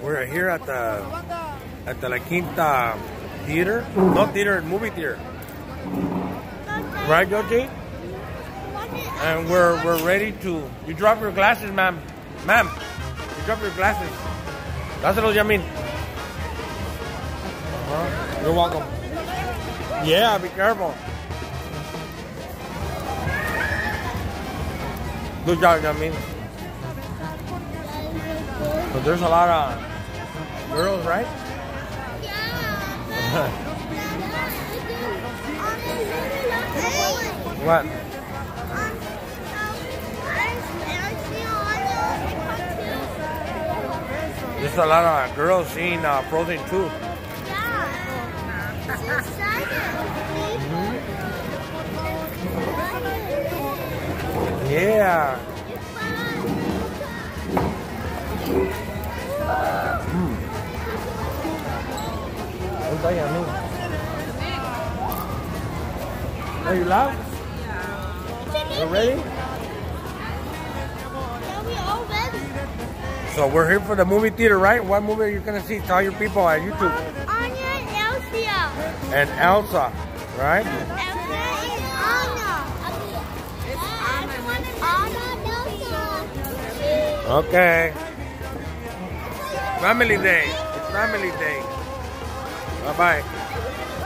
We're here at the at the La Quinta theater, no theater, movie theater, right, Yogi? And we're we're ready to. You drop your glasses, ma'am, ma'am. You drop your glasses. Dáselos, Yamin. Uh, you're welcome. Yeah, be careful. Good job, Yamin. But there's a lot of girls, right? what? There's a lot of girls seeing uh, Frozen 2. Yeah. Ang tayo, ano? Are you loud? You ready? So we're here for the movie theater, right? What movie are you gonna see? Tell your people on YouTube. Anya and Elsia. And Elsa, right? Elsa and Anna. Anna, Elsa. Okay. Family day. It's family day. Bye bye.